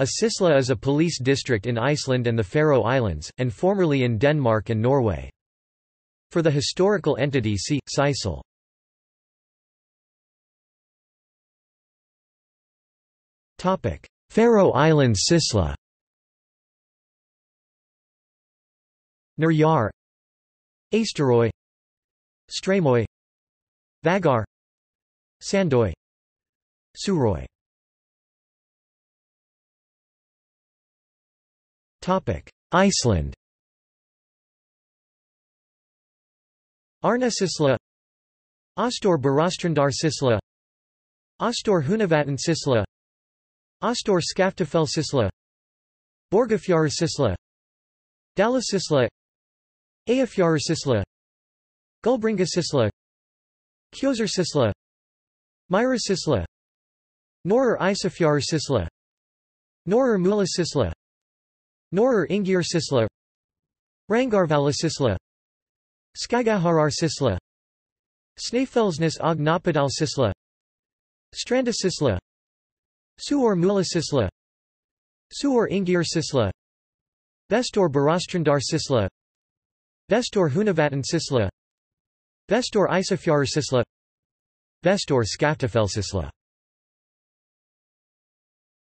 A sýsla is a police district in Iceland and the Faroe Islands, and formerly in Denmark and Norway. For the historical entity see, syssel. Faroe Islands Sýsla. Nerjar Eysturoy Streymoy. Vagar. Sandoy. Suðuroy Iceland. Arnasisla. Astor Barastrandar Sýsla. Astor Hunavatten Sýsla. Astor Skaftafell Sýsla. Borgafjörður Sýsla. Dalasýsla Eyjafjörður Sýsla. Gullbringa Sýsla. Kjósar Sýsla. Myra Sýsla. Isafjörður Sýsla. Mula Sýsla Norur Ingir Sýsla. Rangarvala Sýsla. Skagaharar Sýsla. Snæfellsnes og Napadal Sýsla. Stranda Sýsla. Suor Mula Sýsla. Suor Ingir Sýsla. Vestor Barastrandar Sýsla. Vestor Hunavatten Sýsla. Vestor Isafjörður Sýsla. Vestor Skaftafell Sýsla